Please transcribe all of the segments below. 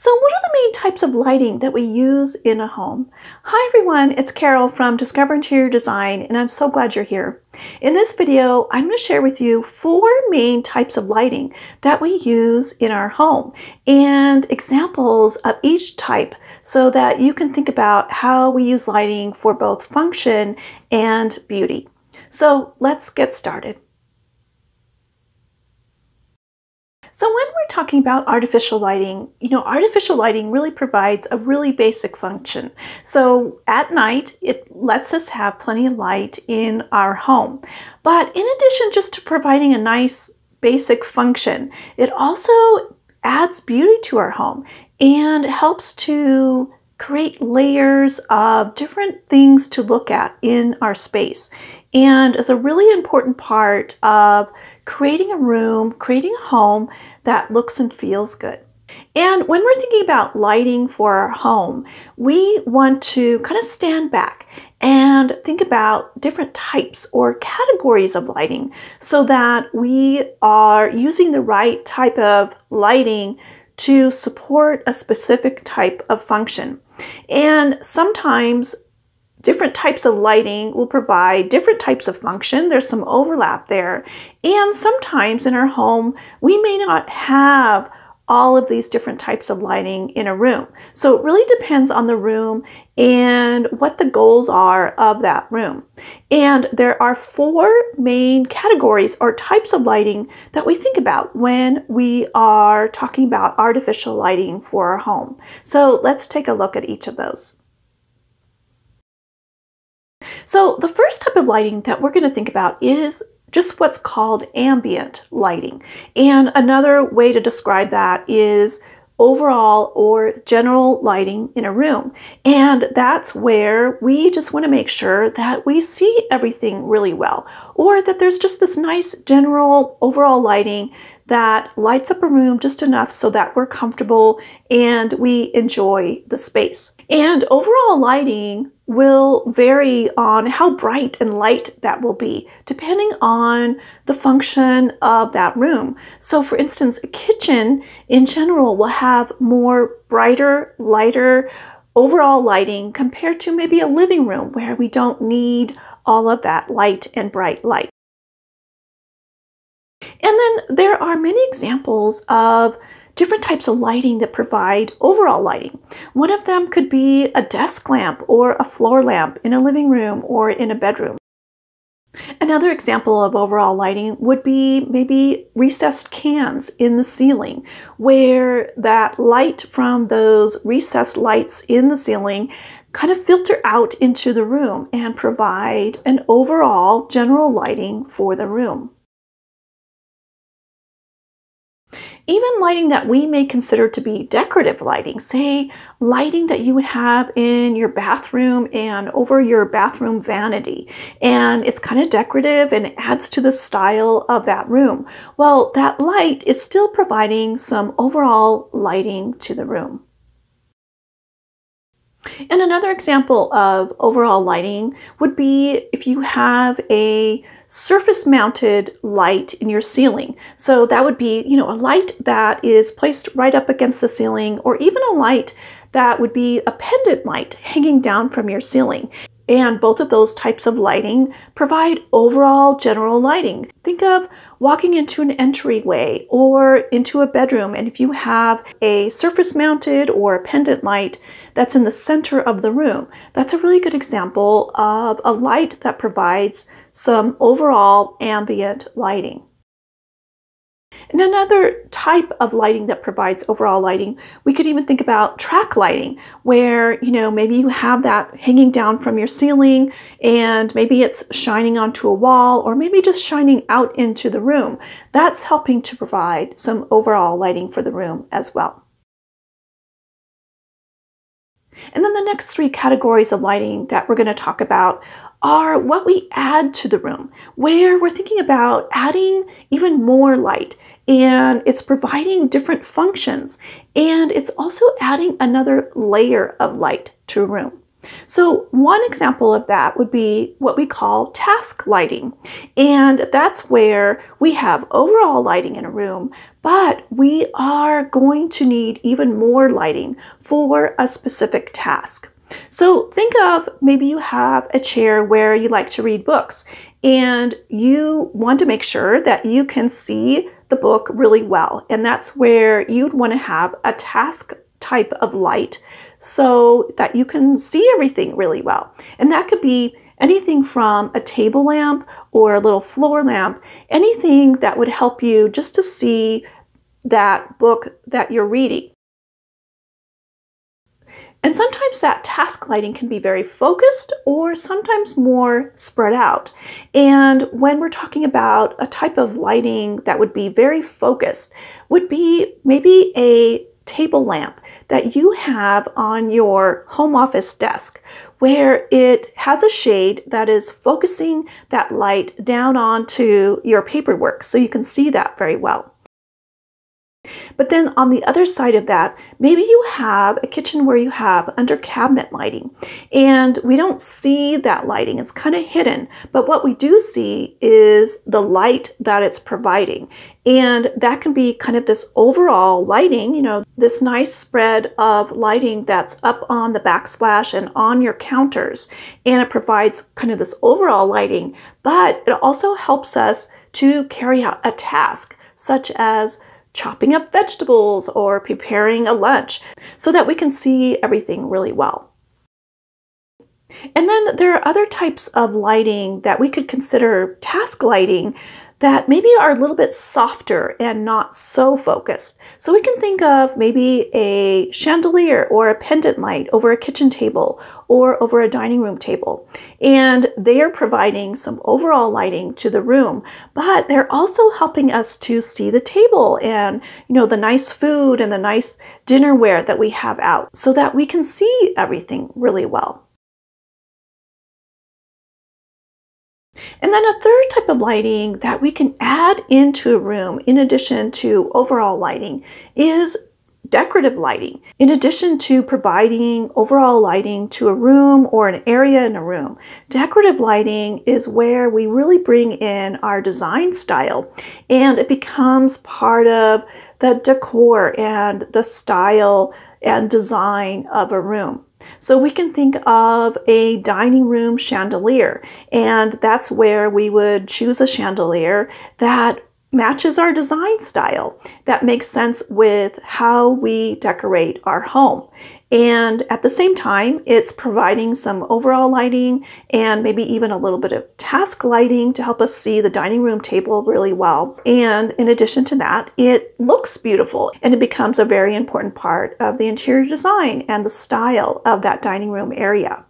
So what are the main types of lighting that we use in a home? Hi everyone, it's Carol from Discover Interior Design and I'm so glad you're here. In this video, I'm going to share with you four main types of lighting that we use in our home and examples of each type so that you can think about how we use lighting for both function and beauty. So let's get started. So when we're talking about artificial lighting, you know, artificial lighting really provides a really basic function. So at night, it lets us have plenty of light in our home. But in addition just to providing a nice basic function, it also adds beauty to our home and helps to create layers of different things to look at in our space and is a really important part of creating a room, creating a home that looks and feels good. And when we're thinking about lighting for our home, we want to kind of stand back and think about different types or categories of lighting so that we are using the right type of lighting to support a specific type of function. And sometimes different types of lighting will provide different types of function. There's some overlap there. And sometimes in our home, we may not have all of these different types of lighting in a room. So it really depends on the room and what the goals are of that room. And there are four main categories or types of lighting that we think about when we are talking about artificial lighting for our home. So let's take a look at each of those. So the first type of lighting that we're going to think about is just what's called ambient lighting. And another way to describe that is overall or general lighting in a room. And that's where we just want to make sure that we see everything really well or that there's just this nice general overall lighting that lights up a room just enough so that we're comfortable and we enjoy the space. And overall lighting will vary on how bright and light that will be, depending on the function of that room. So, for instance, a kitchen in general will have more brighter, lighter overall lighting compared to maybe a living room where we don't need all of that light and bright light. And then there are many examples of different types of lighting that provide overall lighting. One of them could be a desk lamp or a floor lamp in a living room or in a bedroom. Another example of overall lighting would be maybe recessed cans in the ceiling, where that light from those recessed lights in the ceiling kind of filter out into the room and provide an overall general lighting for the room. Even lighting that we may consider to be decorative lighting, say lighting that you would have in your bathroom and over your bathroom vanity, and it's kind of decorative and it adds to the style of that room. Well, that light is still providing some overall lighting to the room. And another example of overall lighting would be if you have a surface mounted light in your ceiling. So that would be, you know, a light that is placed right up against the ceiling or even a light that would be a pendant light hanging down from your ceiling. And both of those types of lighting provide overall general lighting. Think of walking into an entryway or into a bedroom, and if you have a surface mounted or a pendant light that's in the center of the room, that's a really good example of a light that provides some overall ambient lighting. And another type of lighting that provides overall lighting, we could even think about track lighting, where, you know, maybe you have that hanging down from your ceiling and maybe it's shining onto a wall or maybe just shining out into the room. That's helping to provide some overall lighting for the room as well. And then the next three categories of lighting that we're going to talk about are what we add to the room, where we're thinking about adding even more light and it's providing different functions and it's also adding another layer of light to a room. So one example of that would be what we call task lighting. And that's where we have overall lighting in a room, but we are going to need even more lighting for a specific task. So think of maybe you have a chair where you like to read books and you want to make sure that you can see the book really well. And that's where you'd want to have a task type of light so that you can see everything really well. And that could be anything from a table lamp or a little floor lamp, anything that would help you just to see that book that you're reading. And sometimes that task lighting can be very focused or sometimes more spread out. And when we're talking about a type of lighting that would be very focused, would be maybe a table lamp that you have on your home office desk where it has a shade that is focusing that light down onto your paperwork so you can see that very well. But then on the other side of that, maybe you have a kitchen where you have under cabinet lighting and we don't see that lighting. It's kind of hidden. But what we do see is the light that it's providing. And that can be kind of this overall lighting, you know, this nice spread of lighting that's up on the backsplash and on your counters. And it provides kind of this overall lighting, but it also helps us to carry out a task such as chopping up vegetables or preparing a lunch so that we can see everything really well. And then there are other types of lighting that we could consider task lighting that maybe are a little bit softer and not so focused. So we can think of maybe a chandelier or a pendant light over a kitchen table or over a dining room table. And they are providing some overall lighting to the room, but they're also helping us to see the table and, you know, the nice food and the nice dinnerware that we have out so that we can see everything really well. And then a third type of lighting that we can add into a room in addition to overall lighting is decorative lighting. In addition to providing overall lighting to a room or an area in a room, decorative lighting is where we really bring in our design style and it becomes part of the decor and the style and design of a room. So we can think of a dining room chandelier, and that's where we would choose a chandelier that matches our design style, that makes sense with how we decorate our home. And at the same time, it's providing some overall lighting and maybe even a little bit of task lighting to help us see the dining room table really well. And in addition to that, it looks beautiful and it becomes a very important part of the interior design and the style of that dining room area.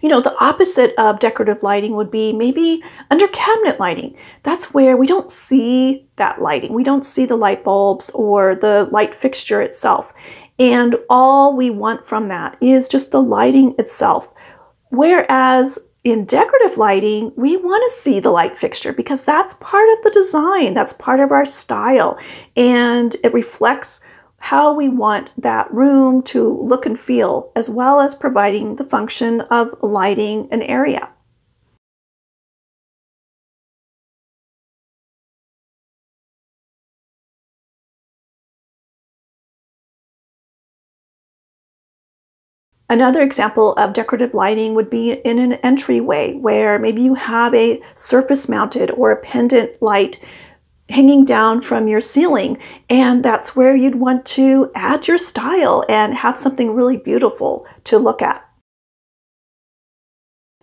You know, the opposite of decorative lighting would be maybe under cabinet lighting. That's where we don't see that lighting. We don't see the light bulbs or the light fixture itself. And all we want from that is just the lighting itself. Whereas in decorative lighting, we want to see the light fixture because that's part of the design, that's part of our style, and it reflects how we want that room to look and feel, as well as providing the function of lighting an area. Another example of decorative lighting would be in an entryway where maybe you have a surface mounted or a pendant light hanging down from your ceiling and that's where you'd want to add your style and have something really beautiful to look at.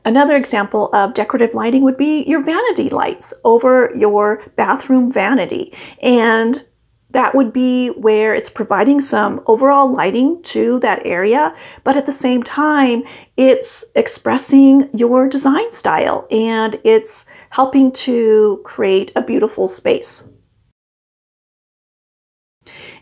Another example of decorative lighting would be your vanity lights over your bathroom vanity. And that would be where it's providing some overall lighting to that area, but at the same time, it's expressing your design style and it's helping to create a beautiful space.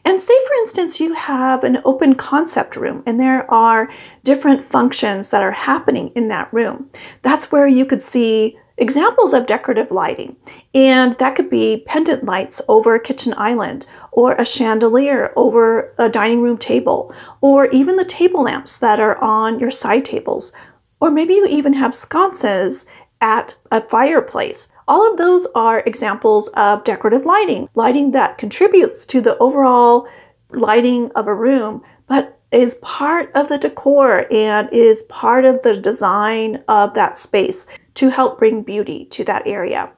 And say, for instance, you have an open concept room and there are different functions that are happening in that room. That's where you could see examples of decorative lighting. And that could be pendant lights over a kitchen island or a chandelier over a dining room table, or even the table lamps that are on your side tables. Or maybe you even have sconces at a fireplace. All of those are examples of decorative lighting, lighting that contributes to the overall lighting of a room, but is part of the decor and is part of the design of that space to help bring beauty to that area.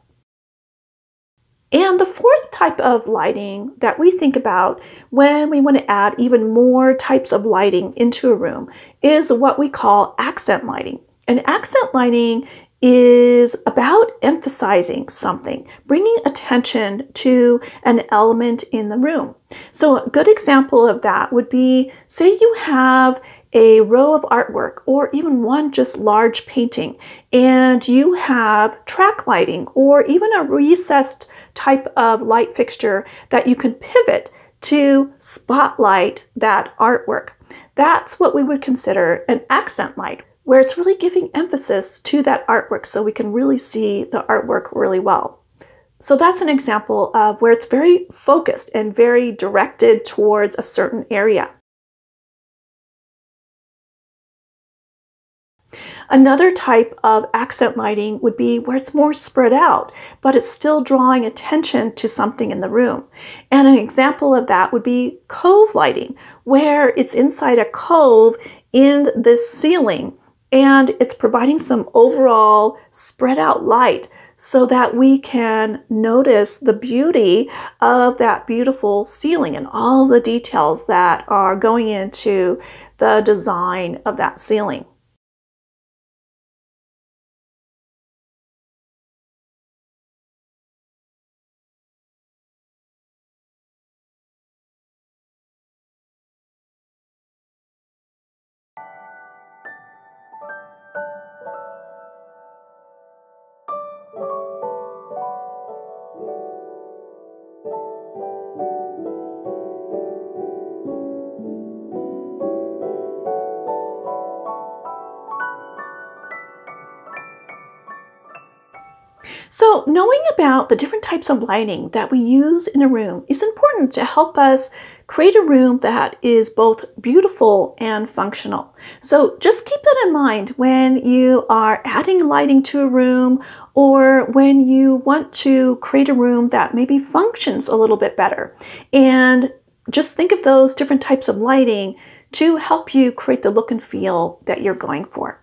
And the fourth type of lighting that we think about when we want to add even more types of lighting into a room is what we call accent lighting. And accent lighting is about emphasizing something, bringing attention to an element in the room. So, a good example of that would be say you have a row of artwork or even one just large painting, and you have track lighting or even a recessed type of light fixture that you can pivot to spotlight that artwork. That's what we would consider an accent light, where it's really giving emphasis to that artwork so we can really see the artwork really well. So that's an example of where it's very focused and very directed towards a certain area. Another type of accent lighting would be where it's more spread out, but it's still drawing attention to something in the room. And an example of that would be cove lighting, where it's inside a cove in the ceiling and it's providing some overall spread out light so that we can notice the beauty of that beautiful ceiling and all the details that are going into the design of that ceiling. So, knowing about the different types of lighting that we use in a room is important to help us create a room that is both beautiful and functional. So, just keep that in mind when you are adding lighting to a room or when you want to create a room that maybe functions a little bit better. And just think of those different types of lighting to help you create the look and feel that you're going for.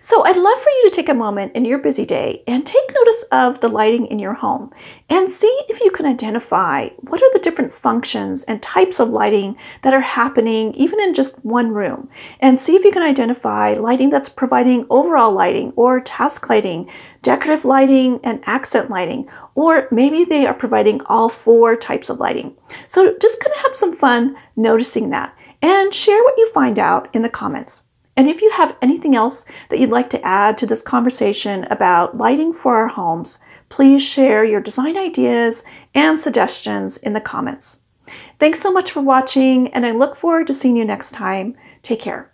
So I'd love for you to take a moment in your busy day and take notice of the lighting in your home and see if you can identify what are the different functions and types of lighting that are happening even in just one room and see if you can identify lighting that's providing overall lighting or task lighting, decorative lighting and accent lighting or maybe they are providing all four types of lighting. So just kind of have some fun noticing that and share what you find out in the comments. And if you have anything else that you'd like to add to this conversation about lighting for our homes, please share your design ideas and suggestions in the comments. Thanks so much for watching, and I look forward to seeing you next time. Take care.